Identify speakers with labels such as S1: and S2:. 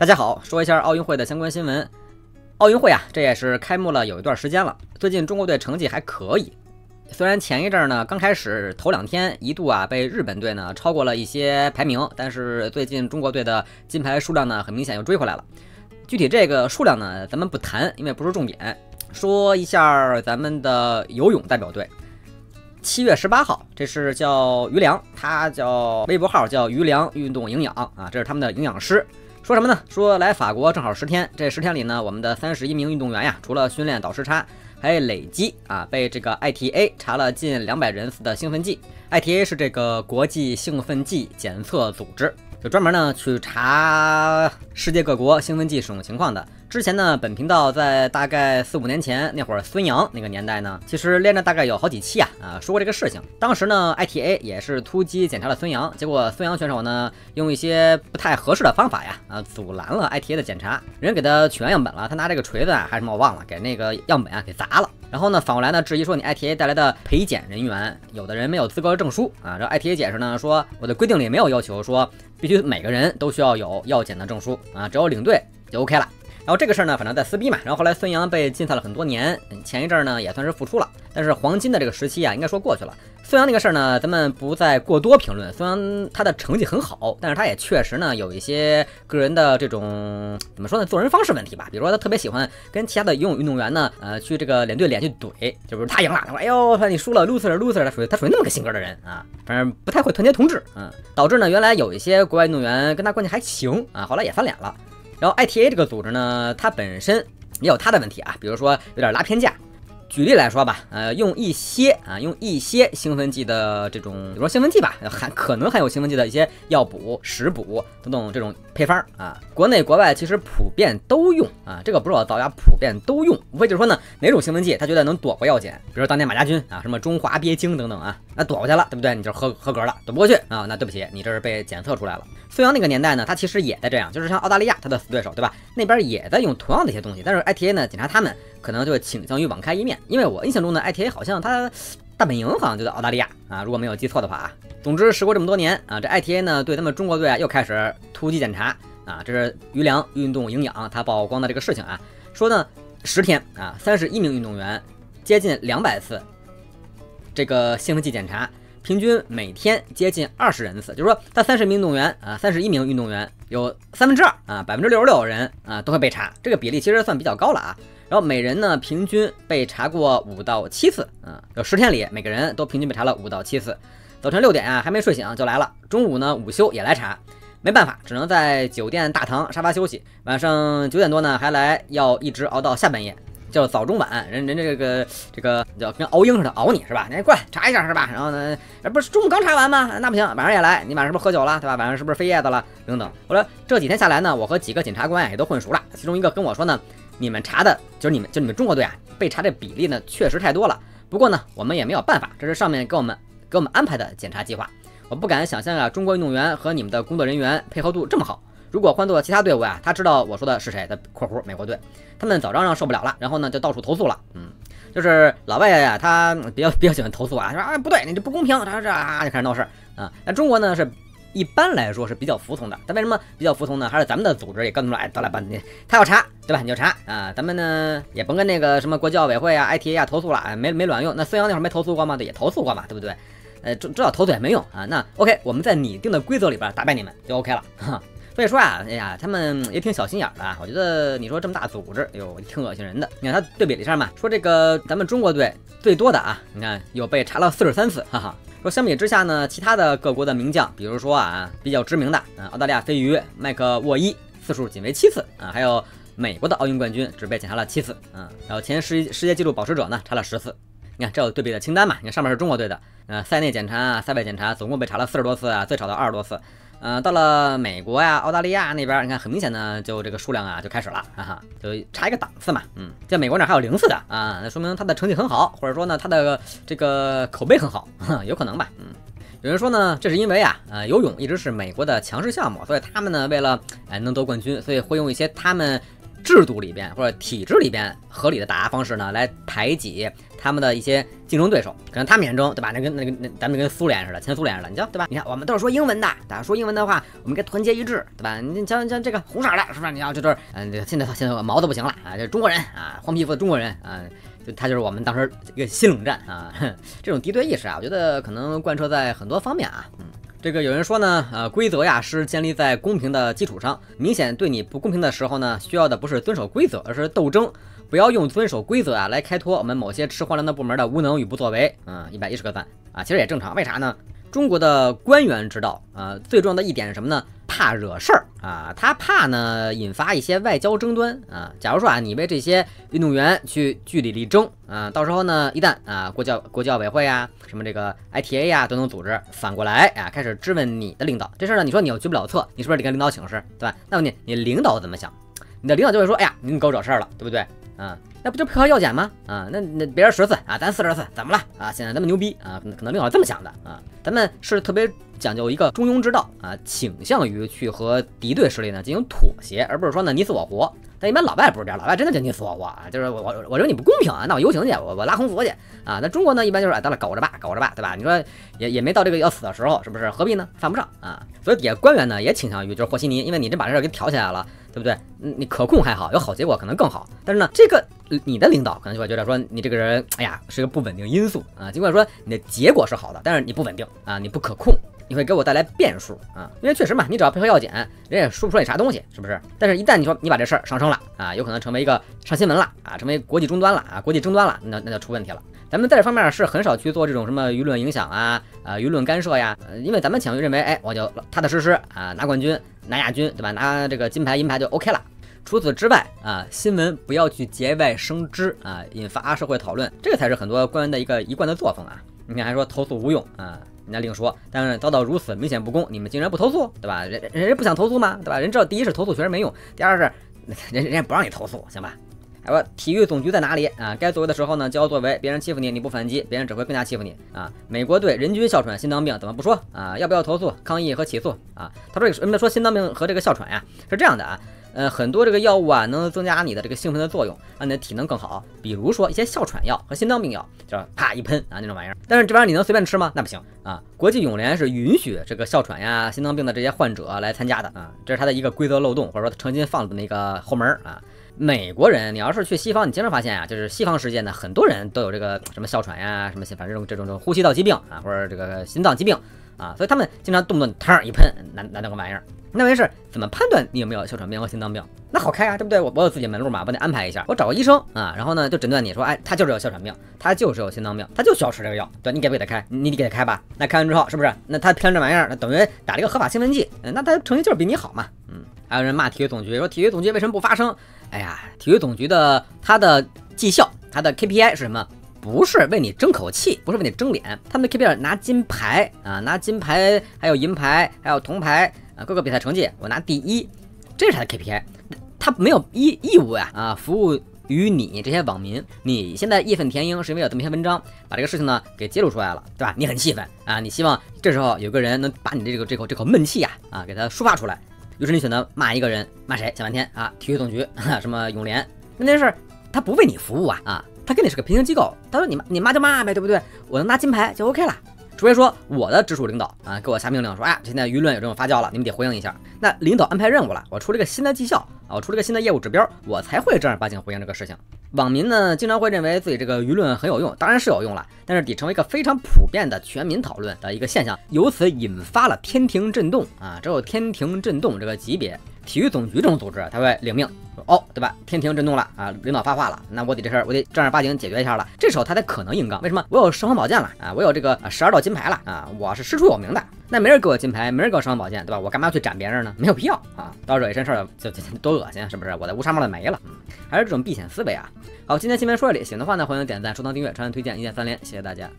S1: 大家好，说一下奥运会的相关新闻。奥运会啊，这也是开幕了有一段时间了。最近中国队成绩还可以，虽然前一阵呢，刚开始头两天一度啊被日本队呢超过了一些排名，但是最近中国队的金牌数量呢，很明显又追回来了。具体这个数量呢，咱们不谈，因为不是重点。说一下咱们的游泳代表队，七月十八号，这是叫于良，他叫微博号叫于良运动营养啊，这是他们的营养师。说什么呢？说来法国正好十天，这十天里呢，我们的三十一名运动员呀，除了训练倒时差，还累积啊被这个 ITA 查了近两百人次的兴奋剂。ITA 是这个国际兴奋剂检测组织，就专门呢去查世界各国兴奋剂使用情况的。之前呢，本频道在大概四五年前那会儿，孙杨那个年代呢，其实连着大概有好几期啊啊说过这个事情。当时呢，ITA 也是突击检查了孙杨，结果孙杨选手呢用一些不太合适的方法呀啊阻拦了 ITA 的检查，人给他取完样本了，他拿这个锤子啊还是什么我忘了，给那个样本啊给砸了。然后呢，反过来呢质疑说你 ITA 带来的陪检人员有的人没有资格证书啊。这 ITA 解释呢说我的规定里没有要求说必须每个人都需要有药检的证书啊，只要领队就 OK 了。然后这个事儿呢，反正在撕逼嘛。然后后来孙杨被禁赛了很多年，前一阵呢也算是复出了。但是黄金的这个时期啊，应该说过去了。孙杨那个事儿呢，咱们不再过多评论。孙杨他的成绩很好，但是他也确实呢有一些个人的这种怎么说呢，做人方式问题吧。比如说他特别喜欢跟其他的游泳运动员呢，呃，去这个脸对脸去怼，就比如他赢了，他说哎呦，你输了，loser loser，他属于他属于那么个性格的人啊，反正不太会团结同志，嗯，导致呢原来有一些国外运动员跟他关系还行啊，后来也翻脸了。然后 ITA 这个组织呢，它本身也有它的问题啊，比如说有点拉偏架。举例来说吧，呃，用一些啊，用一些兴奋剂的这种，比如说兴奋剂吧，含可能含有兴奋剂的一些药补、食补等等这种配方啊，国内国外其实普遍都用啊，这个不是我造谣，普遍都用，无非就是说呢，哪种兴奋剂他觉得能躲过药检，比如说当年马家军啊，什么中华鳖精等等啊，躲过去了，对不对？你就合合格了，躲不过去啊，那对不起，你这是被检测出来了。孙杨那个年代呢，他其实也在这样，就是像澳大利亚他的死对手，对吧？那边也在用同样的一些东西，但是 ITA 呢检查他们。可能就倾向于网开一面，因为我印象中的 ITA 好像他大本营好像就在澳大利亚啊，如果没有记错的话啊。总之，时过这么多年啊，这 ITA 呢对他们中国队啊又开始突击检查啊。这是余粮运动营养他曝光的这个事情啊，说呢十天啊，三十一名运动员，接近两百次这个兴奋剂检查，平均每天接近二十人次，就是说他三十名运动员啊，三十一名运动员有三分之二啊，百分之六十六人啊都会被查，这个比例其实算比较高了啊。然后每人呢，平均被查过五到七次，啊，有十天里每个人都平均被查了五到七次。早晨六点啊，还没睡醒就来了。中午呢，午休也来查，没办法，只能在酒店大堂沙发休息。晚上九点多呢，还来，要一直熬到下半夜，叫早中晚。人人家这个这个叫跟熬鹰似的熬你是吧？你过来查一下是吧？然后呢，不是中午刚查完吗？那不行，晚上也来。你晚上是不是喝酒了，对吧？晚上是不是飞叶子了？等等。我说这几天下来呢，我和几个检察官也都混熟了。其中一个跟我说呢。你们查的就是你们，就你们中国队啊，被查这比例呢，确实太多了。不过呢，我们也没有办法，这是上面给我们给我们安排的检查计划。我不敢想象啊，中国运动员和你们的工作人员配合度这么好。如果换做其他队伍啊，他知道我说的是谁的（括弧美国队），他们早嚷嚷受不了了，然后呢就到处投诉了。嗯，就是老外呀，他比较比较喜欢投诉啊，说啊不对，你这不公平，他这啊就开始闹事儿啊。那中国呢是。一般来说是比较服从的，但为什么比较服从呢？还是咱们的组织也跟出来，得了吧，你他要查，对吧？你就查啊，咱们呢也甭跟那个什么国际奥委会啊、ITA 啊投诉了，没没卵用。那孙杨那会儿没投诉过吗？对，也投诉过嘛，对不对？呃，知知道投诉也没用啊。那 OK，我们在拟定的规则里边打败你们就 OK 了。所以说啊，哎呀，他们也挺小心眼的啊。我觉得你说这么大组织，哎呦，挺恶心人的。你看他对比了一下嘛，说这个咱们中国队最多的啊，你看有被查了四十三次，哈哈。说相比之下呢，其他的各国的名将，比如说啊比较知名的啊澳大利亚飞鱼麦克沃伊次数仅为七次啊，还有美国的奥运冠军只被检查了七次啊，然后前世世界纪录保持者呢查了十次。你看这有对比的清单嘛？你看上面是中国队的，呃赛内检查、赛外检查总共被查了四十多次啊，最少的二十多次。呃，到了美国呀、澳大利亚那边，你看很明显呢，就这个数量啊就开始了，哈哈，就差一个档次嘛。嗯，在美国那还有零次的啊，那说明他的成绩很好，或者说呢他的这个口碑很好，有可能吧。嗯，有人说呢，这是因为啊，呃，游泳一直是美国的强势项目，所以他们呢为了哎能得冠军，所以会用一些他们制度里边或者体制里边合理的打压方式呢，来排挤他们的一些竞争对手。可能他们眼中，对吧？那跟那个那咱们跟苏联似的，前苏联似的，你瞧对吧？你看我们都是说英文的，大家说英文的话，我们该团结一致，对吧？你像像这个红色的，是不是？你要就是嗯，现在现在毛都不行了啊，这中国人啊，黄皮肤的中国人啊，就他就是我们当时一个新冷战啊，这种敌对意识啊，我觉得可能贯彻在很多方面啊，嗯。这个有人说呢，呃，规则呀是建立在公平的基础上。明显对你不公平的时候呢，需要的不是遵守规则，而是斗争。不要用遵守规则啊来开脱我们某些吃皇粮的部门的无能与不作为。嗯，一百一十个赞啊，其实也正常。为啥呢？中国的官员知道啊，最重要的一点是什么呢？怕惹事儿啊，他怕呢引发一些外交争端啊。假如说啊，你为这些运动员去据理力争啊，到时候呢，一旦啊国教国教委会啊，什么这个 ITA 呀等等组织反过来啊，开始质问你的领导这事儿呢，你说你又决不了策，你是不是得跟领导请示，对吧？那么你你领导怎么想？你的领导就会说，哎呀，你给我惹事儿了，对不对？啊，那不就配合要减吗？啊，那那别人十次啊，咱四十次，怎么了？啊，现在这么牛逼啊？可能领导这么想的啊？咱们是特别讲究一个中庸之道啊，倾向于去和敌对势力呢进行妥协，而不是说呢你死我活。但一般老外不是这样，老外真的就你死我活啊，就是我我我认为你不公平啊，那我游行去，我我拉横幅去啊。那中国呢，一般就是哎，得了，苟着吧，苟着吧，对吧？你说也也没到这个要死的时候，是不是？何必呢？犯不上啊。所以底下官员呢也倾向于就是和稀泥，因为你这把这事给挑起来了。对不对？你可控还好，有好结果可能更好。但是呢，这个你的领导可能就会觉得说你这个人，哎呀，是个不稳定因素啊。尽管说你的结果是好的，但是你不稳定啊，你不可控，你会给我带来变数啊。因为确实嘛，你只要配合药检，人也说不出来你啥东西，是不是？但是一旦你说你把这事儿上升了啊，有可能成为一个上新闻了啊，成为国际终端了啊，国际争端了，那那就出问题了。咱们在这方面是很少去做这种什么舆论影响啊，啊舆论干涉呀，因为咱们倾向于认为，哎，我就踏踏实实啊拿冠军、拿亚军，对吧？拿这个金牌、银牌就 OK 了。除此之外啊，新闻不要去节外生枝啊，引发社会讨论，这才是很多官员的一个一贯的作风啊。你看还说投诉无用啊，人家另说，但是遭到如此明显不公，你们竟然不投诉，对吧？人人家不想投诉吗？对吧？人知道第一是投诉确实没用，第二是 人人家不让你投诉，行吧？还说体育总局在哪里啊？该作为的时候呢就要作为，别人欺负你你不反击，别人只会更加欺负你啊！美国队人均哮喘、心脏病怎么不说啊？要不要投诉、抗议和起诉啊？他说为什么说心脏病和这个哮喘呀？是这样的啊，呃，很多这个药物啊能增加你的这个兴奋的作用，让你的体能更好。比如说一些哮喘药和心脏病药，就是啪一喷啊那种玩意儿。但是这玩意儿你能随便吃吗？那不行啊！国际泳联是允许这个哮喘呀、心脏病的这些患者来参加的啊，这是他的一个规则漏洞，或者说诚心放的那个后门啊。美国人，你要是去西方，你经常发现啊，就是西方世界呢，很多人都有这个什么哮喘呀，什么反正这种这种呼吸道疾病啊，或者这个心脏疾病啊，所以他们经常动不动腾一喷，拿拿那个玩意儿。那问题是怎么判断你有没有哮喘病和心脏病？那好开啊，对不对？我我有自己门路嘛，我得安排一下，我找个医生啊，然后呢就诊断你说，哎，他就是有哮喘病，他就是有心脏病，他就需要吃这个药，对，你给不给他开？你得给他开吧。那开完之后是不是？那他喷这玩意儿，那等于打了一个合法兴奋剂，那他成绩就是比你好嘛，嗯。还有人骂体育总局，说体育总局为什么不发声？哎呀，体育总局的它的绩效，它的 KPI 是什么？不是为你争口气，不是为你争脸，他们的 KPI 拿金牌啊，拿金牌，还有银牌，还有铜牌啊，各个比赛成绩我拿第一，这是他的 KPI，他没有义义务呀啊，服务于你这些网民。你现在义愤填膺，是因为有这么一篇文章把这个事情呢给揭露出来了，对吧？你很气愤啊，你希望这时候有个人能把你的这个这口这口闷气呀啊给他抒发出来。于是你选择骂一个人，骂谁？想半天啊，体育总局，什么永联？问题是，他不为你服务啊啊，他跟你是个平行机构。他说你骂你骂就骂呗，对不对？我能拿金牌就 OK 了。除非 说我的直属领导啊给我下命令说，哎，现在舆论有这种发酵了，你们得回应一下。那领导安排任务了，我出了个新的绩效啊，我出了个新的业务指标，我才会正儿八经回应这个事情。网民呢，经常会认为自己这个舆论很有用，当然是有用了，但是得成为一个非常普遍的全民讨论的一个现象，由此引发了天庭震动啊！只有天庭震动这个级别，体育总局这种组织，才会领命，哦，对吧？天庭震动了啊，领导发话了，那我得这事儿，我得正儿八经解决一下了。这时候他才可能硬刚，为什么？我有尚方宝剑了啊，我有这个十二道金牌了啊，我是师出有名的。那没人给我金牌，没人给我尚方宝剑，对吧？我干嘛要去斩别人呢？没有必要啊！到惹一身事儿就就多恶心，是不是？我的乌纱帽就没了，还是这种避险思维啊！好，今天新闻说这里，行的话呢，欢迎点赞、收藏、订阅、长按推荐、一键三连，谢谢大家。